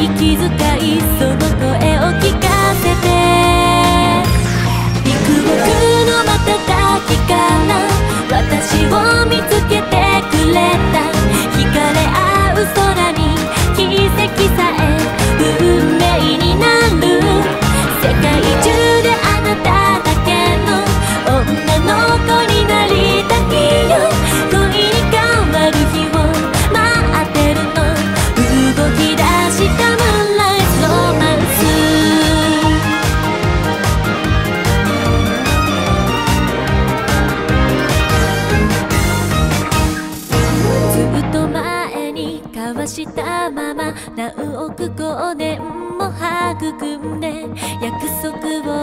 息遣いその声を聞かせて。幾億の瞬きから私を見つけてくれた。惹かれ合う空たまま何億光年も育んで約束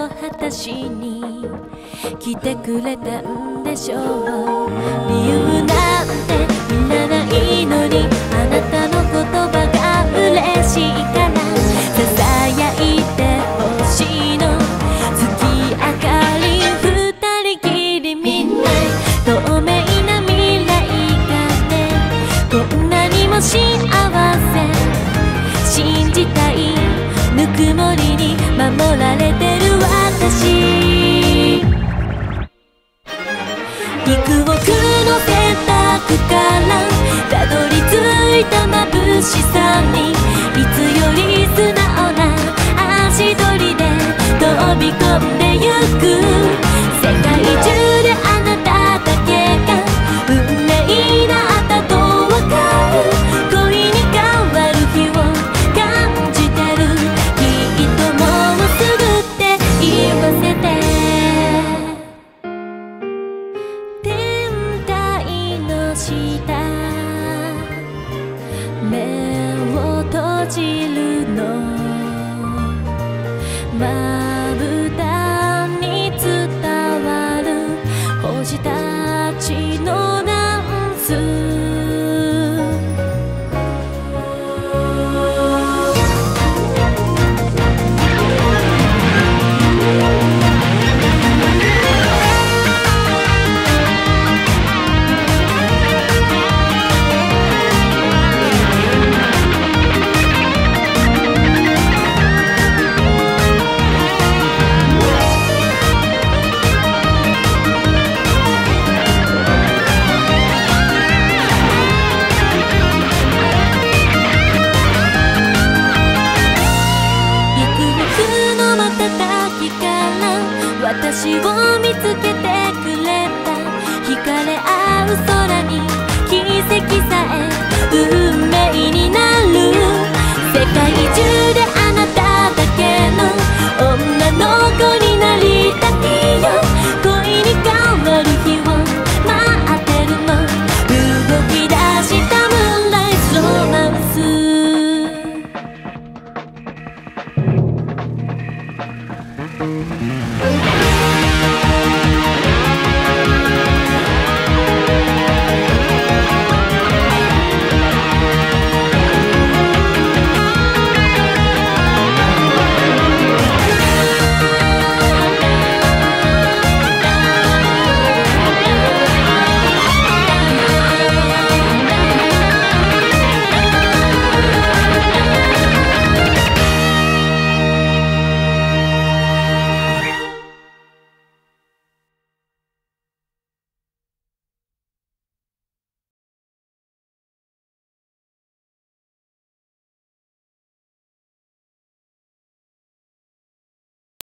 を果たしに来てくれたんでしょう。理由なんてみんなないのにあなたの言葉が嬉しいから囁いてほしいの。月明かり二人きりみんな透明な未来がねこんなにも幸せぬくもりに守られてる私。幾億の選択からたどり着いた眩しさにいつより素直な足取りで飛び込んでゆく。目を閉じるの。Mm-hmm.